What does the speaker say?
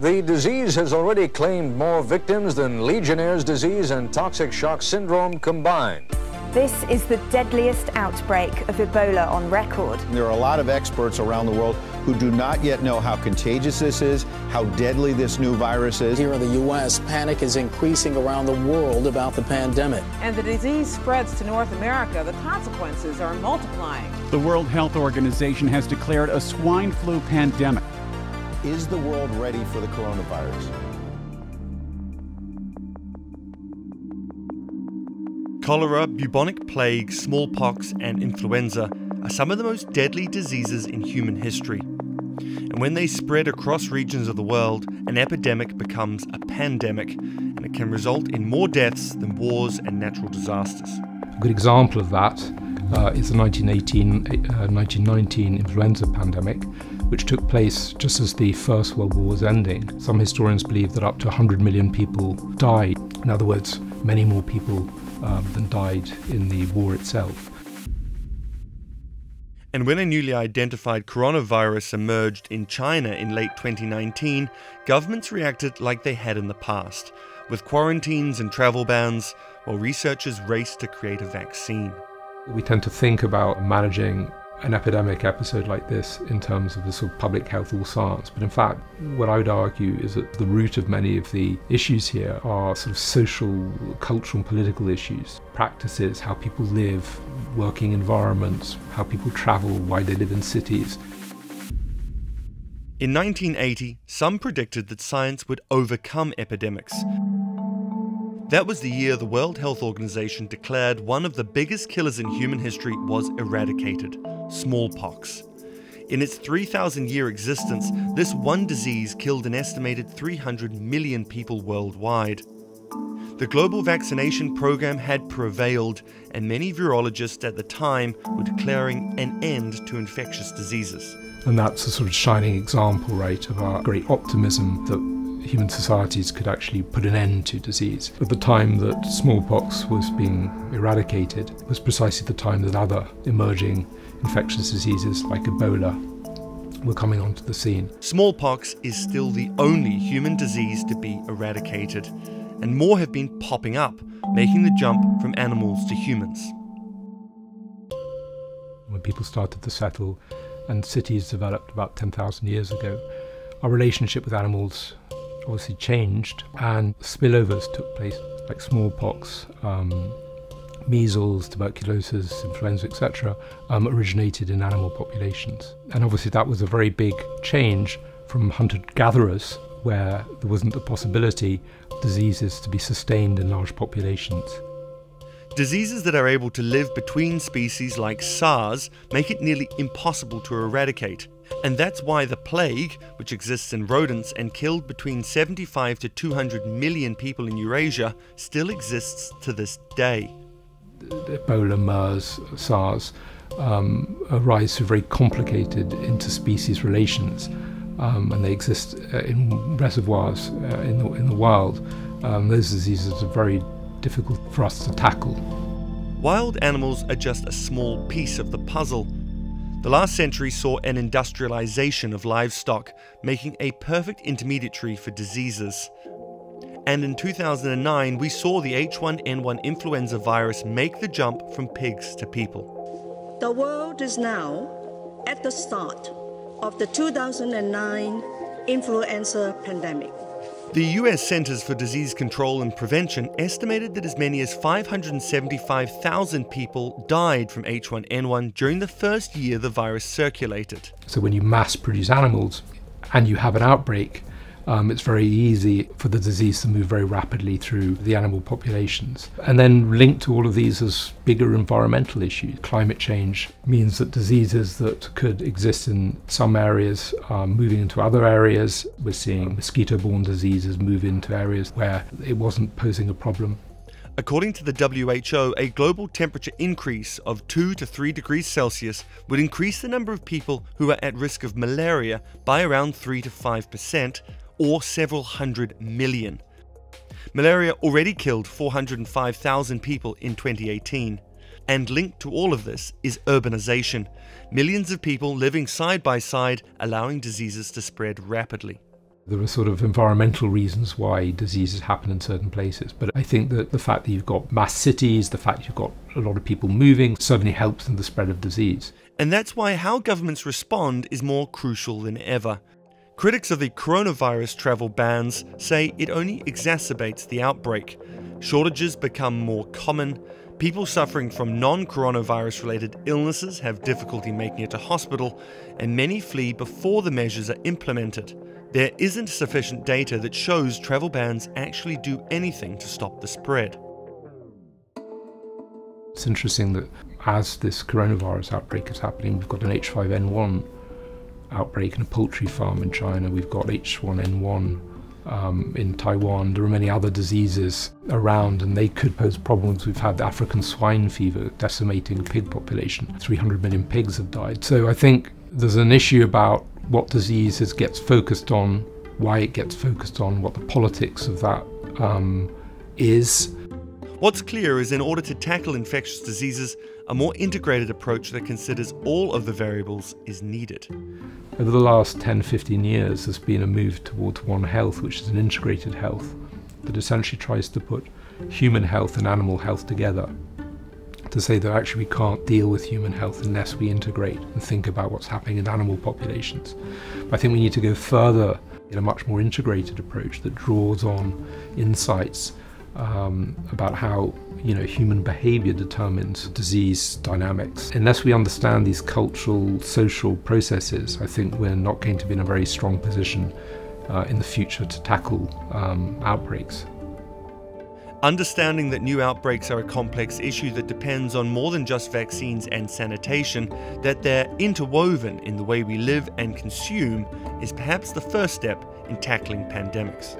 The disease has already claimed more victims than Legionnaire's disease and toxic shock syndrome combined. This is the deadliest outbreak of Ebola on record. There are a lot of experts around the world who do not yet know how contagious this is, how deadly this new virus is. Here in the U.S., panic is increasing around the world about the pandemic. And the disease spreads to North America. The consequences are multiplying. The World Health Organization has declared a swine flu pandemic. Is the world ready for the coronavirus? Cholera, bubonic plague, smallpox, and influenza are some of the most deadly diseases in human history. And when they spread across regions of the world, an epidemic becomes a pandemic, and it can result in more deaths than wars and natural disasters. A good example of that uh, is the 1918 uh, 1919 influenza pandemic, which took place just as the First World War was ending. Some historians believe that up to 100 million people died. In other words, many more people um, than died in the war itself. And when a newly identified coronavirus emerged in China in late 2019, governments reacted like they had in the past, with quarantines and travel bans, while researchers raced to create a vaccine. We tend to think about managing an epidemic episode like this in terms of the sort of public health or science. But in fact, what I would argue is that the root of many of the issues here are sort of social, cultural, and political issues. Practices, how people live, working environments, how people travel, why they live in cities. In 1980, some predicted that science would overcome epidemics. That was the year the World Health Organization declared one of the biggest killers in human history was eradicated smallpox. In its 3,000 year existence, this one disease killed an estimated 300 million people worldwide. The global vaccination program had prevailed, and many virologists at the time were declaring an end to infectious diseases. And that's a sort of shining example, right, of our great optimism that human societies could actually put an end to disease. At the time that smallpox was being eradicated was precisely the time that other emerging infectious diseases like Ebola were coming onto the scene. Smallpox is still the only human disease to be eradicated, and more have been popping up, making the jump from animals to humans. When people started to settle and cities developed about 10,000 years ago, our relationship with animals obviously changed and spillovers took place, like smallpox, um, measles, tuberculosis, influenza, etc., um, originated in animal populations. And obviously, that was a very big change from hunter gatherers, where there wasn't the possibility of diseases to be sustained in large populations. Diseases that are able to live between species like SARS make it nearly impossible to eradicate. And that's why the plague, which exists in rodents and killed between 75 to 200 million people in Eurasia, still exists to this day. Ebola, MERS, SARS um, arise through very complicated interspecies relations, um, and they exist uh, in reservoirs uh, in, the, in the wild. Um, those diseases are very difficult for us to tackle. Wild animals are just a small piece of the puzzle. The last century saw an industrialization of livestock, making a perfect intermediary for diseases and in 2009 we saw the H1N1 influenza virus make the jump from pigs to people. The world is now at the start of the 2009 influenza pandemic. The US Centers for Disease Control and Prevention estimated that as many as 575,000 people died from H1N1 during the first year the virus circulated. So, when you mass produce animals and you have an outbreak, um, it's very easy for the disease to move very rapidly through the animal populations. And then linked to all of these is bigger environmental issues. Climate change means that diseases that could exist in some areas are moving into other areas. We're seeing mosquito borne diseases move into areas where it wasn't posing a problem. According to the WHO, a global temperature increase of 2 to 3 degrees Celsius would increase the number of people who are at risk of malaria by around 3 to 5 percent, or several hundred million. Malaria already killed 405,000 people in 2018. And linked to all of this is urbanization, millions of people living side by side, allowing diseases to spread rapidly. There are sort of environmental reasons why diseases happen in certain places, but I think that the fact that you've got mass cities, the fact you've got a lot of people moving, certainly helps in the spread of disease. And that's why how governments respond is more crucial than ever. Critics of the coronavirus travel bans say it only exacerbates the outbreak. Shortages become more common, People suffering from non coronavirus related illnesses have difficulty making it to hospital, and many flee before the measures are implemented. There isn't sufficient data that shows travel bans actually do anything to stop the spread. It's interesting that as this coronavirus outbreak is happening, we've got an H5N1 outbreak in a poultry farm in China, we've got H1N1 um, in Taiwan. There are many other diseases around, and they could pose problems. We've had the African swine fever decimating the pig population. 300 million pigs have died. So I think there's an issue about what diseases gets focused on, why it gets focused on, what the politics of that um, is. What's clear is in order to tackle infectious diseases, a more integrated approach that considers all of the variables is needed. Over the last 10 15 years, there's been a move towards One Health, which is an integrated health that essentially tries to put human health and animal health together. To say that actually we can't deal with human health unless we integrate and think about what's happening in animal populations. But I think we need to go further in a much more integrated approach that draws on insights um, about how you know human behavior determines disease dynamics. Unless we understand these cultural, social processes, I think we're not going to be in a very strong position uh, in the future to tackle um, outbreaks. Understanding that new outbreaks are a complex issue that depends on more than just vaccines and sanitation, that they're interwoven in the way we live and consume, is perhaps the first step in tackling pandemics.